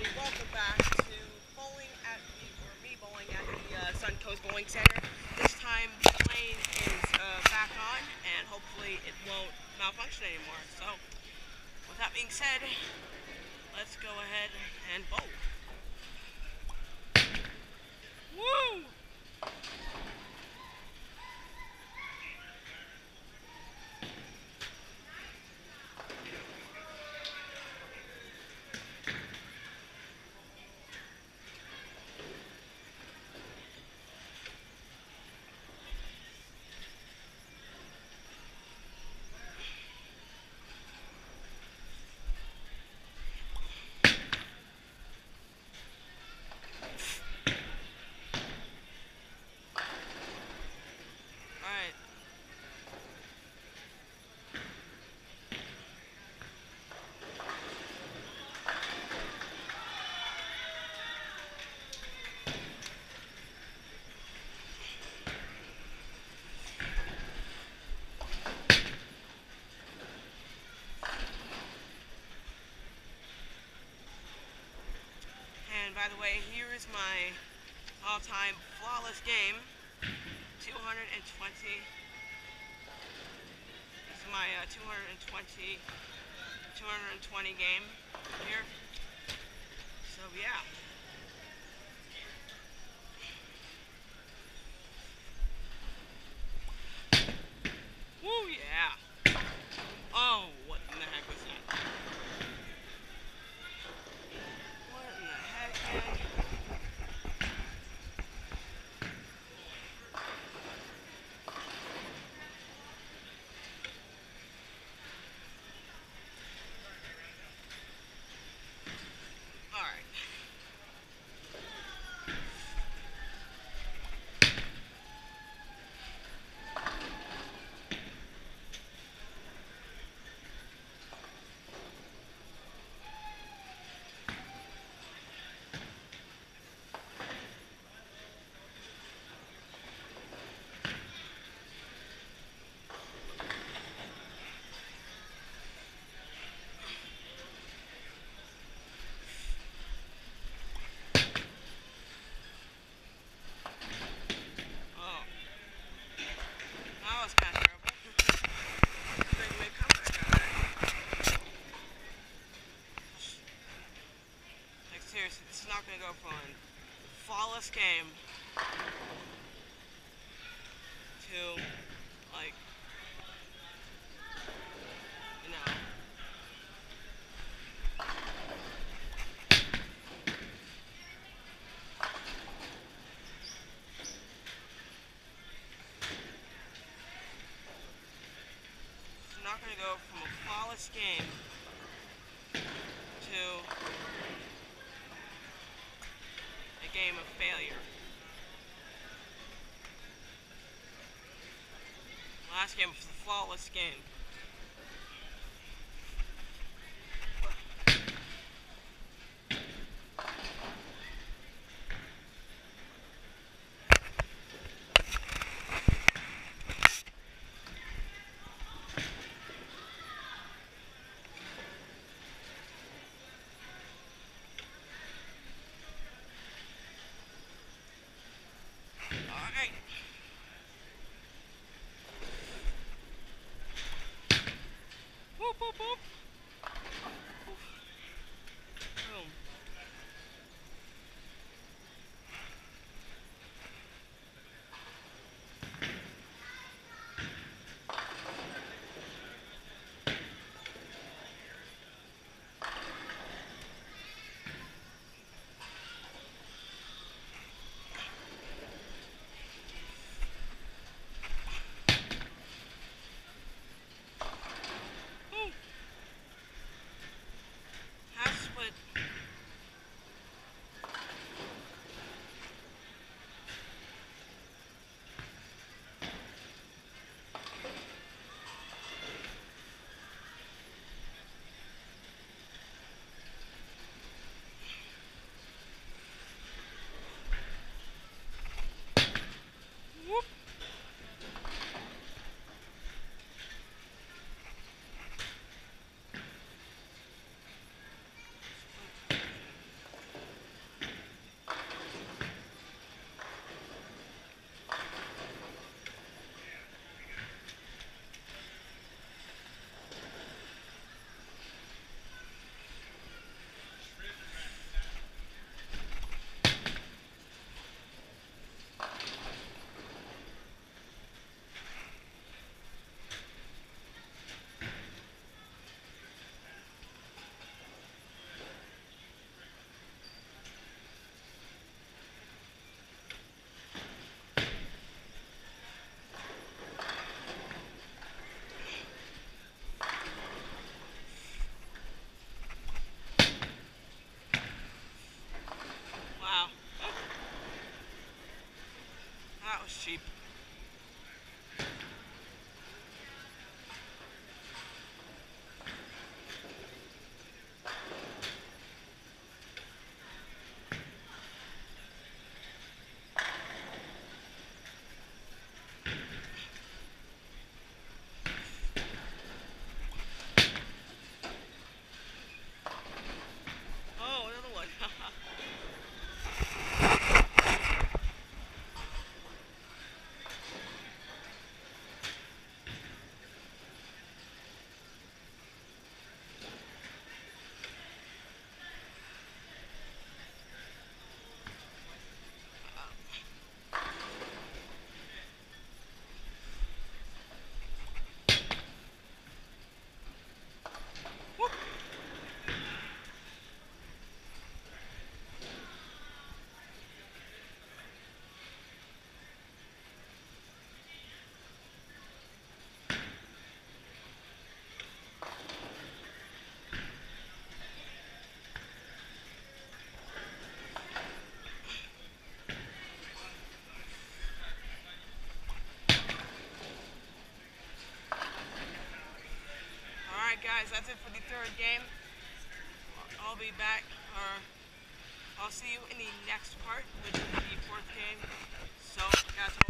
everybody, welcome back to bowling at the, or me bowling at the uh, Suncoast Bowling Center. This time the lane is uh, back on and hopefully it won't malfunction anymore. So, with that being said, let's go ahead and bowl. Woo! Alright. And by the way, here is my all-time flawless game. 220. This is my uh, 220, 220 game here. So yeah. Woo yeah. Oh, what in the heck was that? What in the heck, man? Alright. Oh. That was kind of terrible. Pretty big comeback out of that. Like seriously, this is not gonna go from a flawless game. To like It's not going to go from a flawless game game of failure. Last game was a flawless game. sheep. Guys, that's it for the third game. I'll be back, or I'll see you in the next part, which is the fourth game. So, guys, hope 131, and